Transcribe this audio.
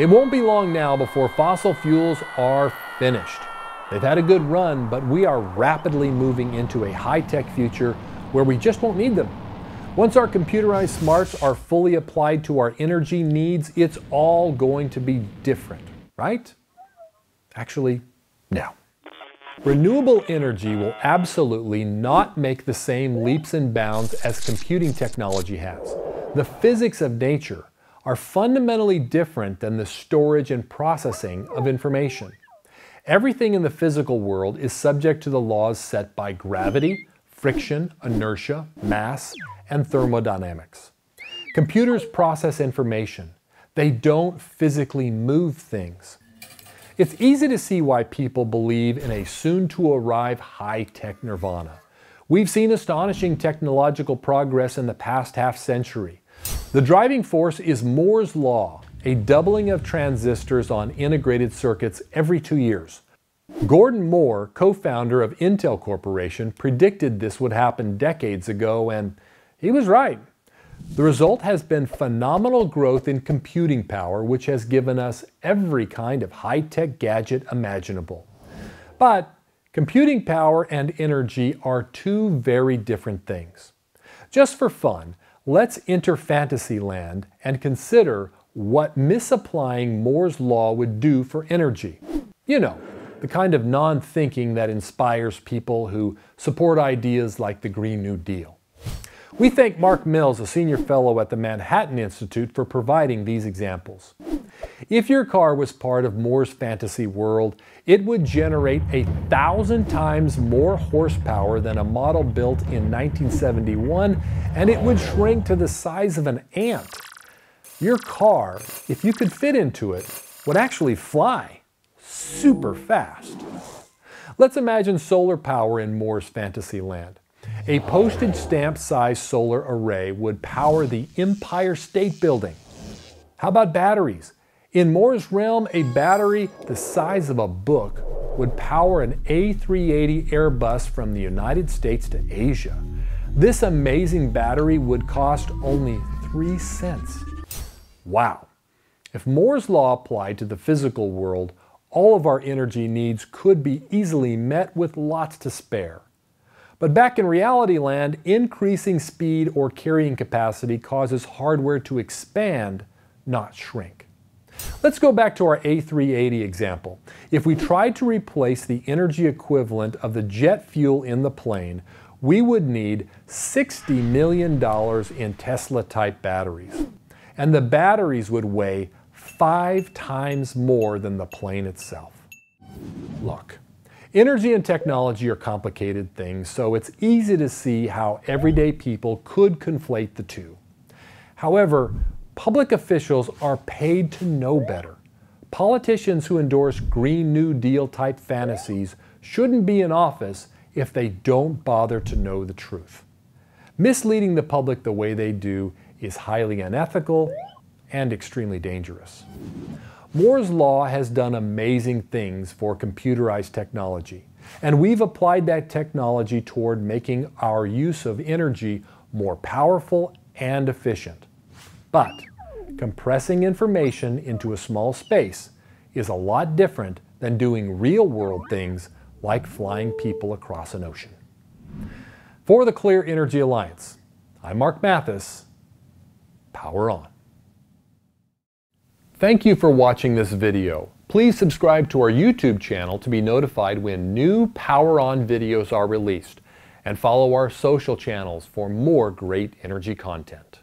It won't be long now before fossil fuels are finished. They've had a good run, but we are rapidly moving into a high tech future where we just won't need them. Once our computerized smarts are fully applied to our energy needs, it's all going to be different, right? Actually, no. Renewable energy will absolutely not make the same leaps and bounds as computing technology has. The physics of nature are fundamentally different than the storage and processing of information. Everything in the physical world is subject to the laws set by gravity, friction, inertia, mass, and thermodynamics. Computers process information. They don't physically move things. It's easy to see why people believe in a soon to arrive high tech nirvana. We've seen astonishing technological progress in the past half century. The driving force is Moore's Law, a doubling of transistors on integrated circuits every two years. Gordon Moore, co founder of Intel Corporation, predicted this would happen decades ago, and he was right. The result has been phenomenal growth in computing power, which has given us every kind of high tech gadget imaginable. But computing power and energy are two very different things. Just for fun, let's enter fantasy land and consider what misapplying Moore's Law would do for energy. You know, the kind of non thinking that inspires people who support ideas like the Green New Deal. We thank Mark Mills, a senior fellow at the Manhattan Institute, for providing these examples. If your car was part of Moore's fantasy world, it would generate a thousand times more horsepower than a model built in 1971, and it would shrink to the size of an ant. Your car, if you could fit into it, would actually fly super fast. Let's imagine solar power in Moore's fantasy land. A postage stamp sized solar array would power the Empire State Building. How about batteries? In Moore's realm, a battery the size of a book would power an A380 Airbus from the United States to Asia. This amazing battery would cost only 3 cents. Wow. If Moore's law applied to the physical world, all of our energy needs could be easily met with lots to spare. But back in reality land, increasing speed or carrying capacity causes hardware to expand, not shrink. Let's go back to our A380 example. If we tried to replace the energy equivalent of the jet fuel in the plane, we would need $60 million in Tesla type batteries. And the batteries would weigh five times more than the plane itself. Look, Energy and technology are complicated things, so it's easy to see how everyday people could conflate the two. However, public officials are paid to know better. Politicians who endorse Green New Deal type fantasies shouldn't be in office if they don't bother to know the truth. Misleading the public the way they do is highly unethical and extremely dangerous. Moore's Law has done amazing things for computerized technology, and we've applied that technology toward making our use of energy more powerful and efficient. But compressing information into a small space is a lot different than doing real world things like flying people across an ocean. For the Clear Energy Alliance, I'm Mark Mathis. Power on. Thank you for watching this video. Please subscribe to our YouTube channel to be notified when new Power On videos are released and follow our social channels for more great energy content.